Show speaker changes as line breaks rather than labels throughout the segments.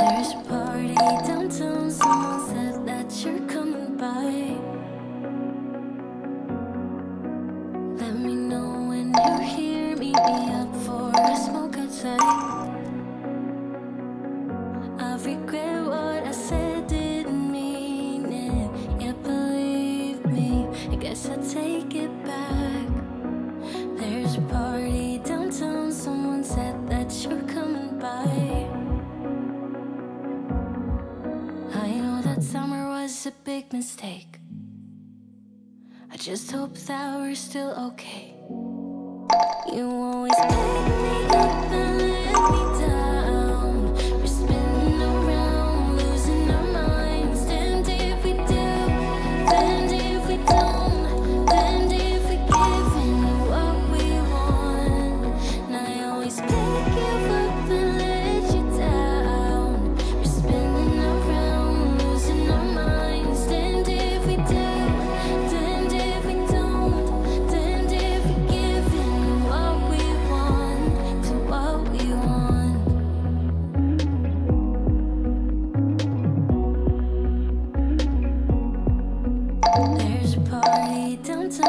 There's a party downtown, someone said that you're coming by. mistake. I just hope that we're still okay.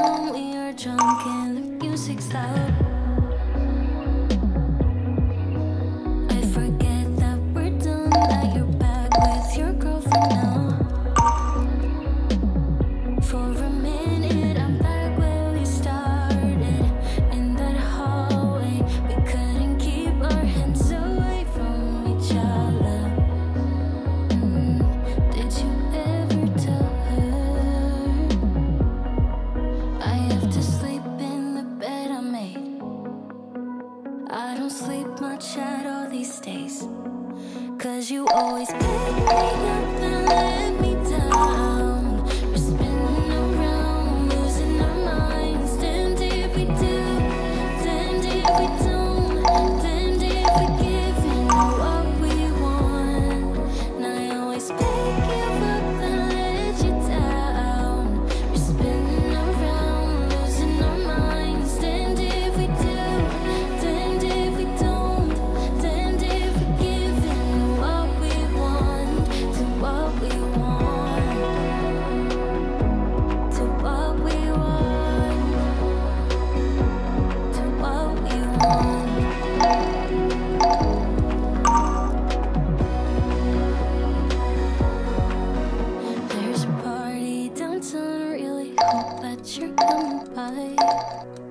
when we are drunk and the music's loud. Bye.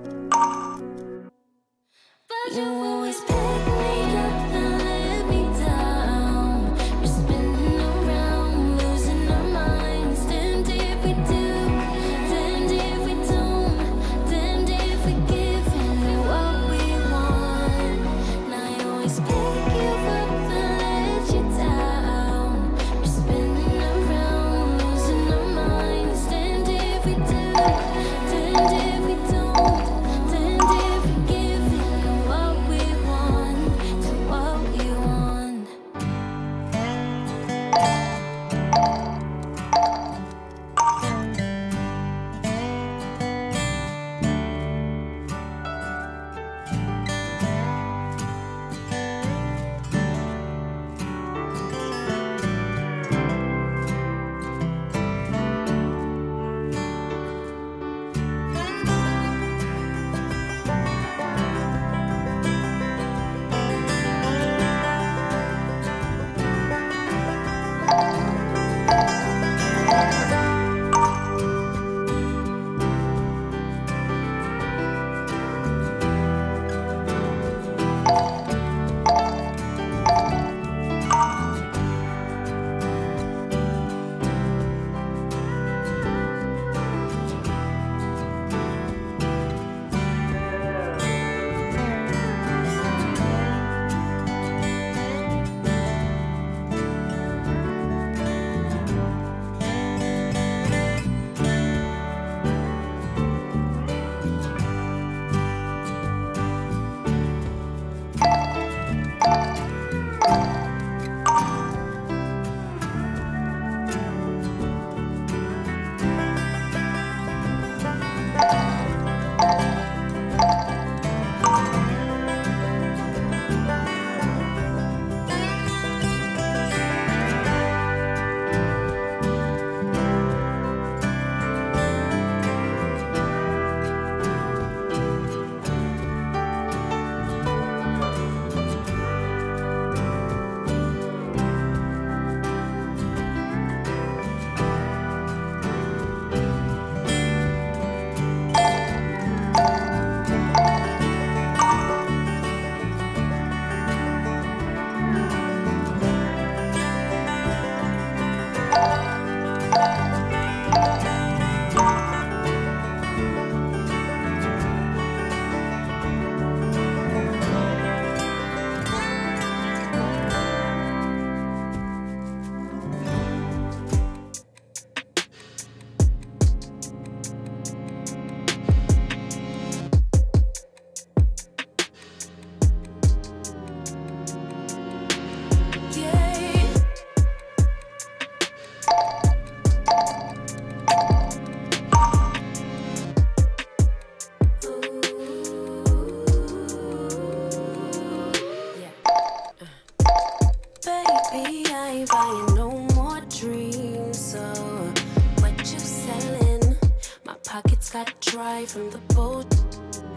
Dry from the boat.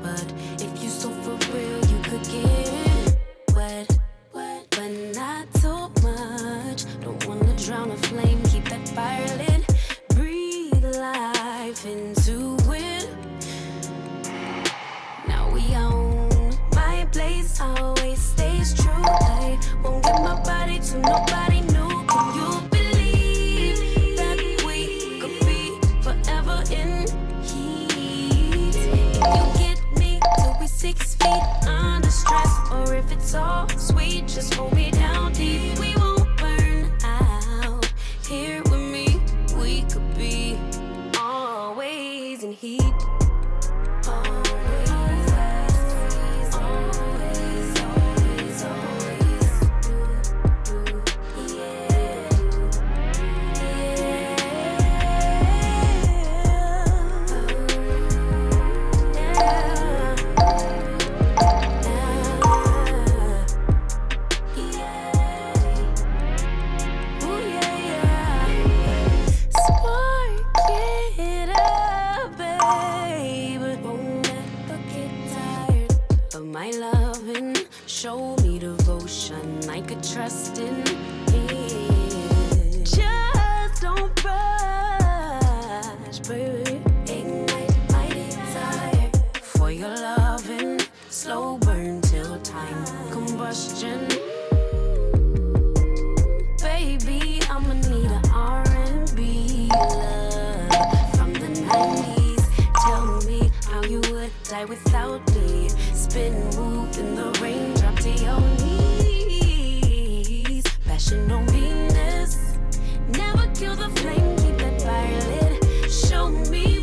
But if you so for real, you could get it wet, wet, but not too much. Don't wanna drown a flame, keep that fire lit. Breathe life into it. Now we own my place, always stays true. I won't give my body to nobody trust in. it. Just don't rush, baby. Ignite my desire for your loving. Slow burn till time combustion. Baby, I'ma need R&B love from the 90s. Tell me how you would die without me. Spin, move in the rain professional meanness. Never kill the flame, keep that fire lit. Show me.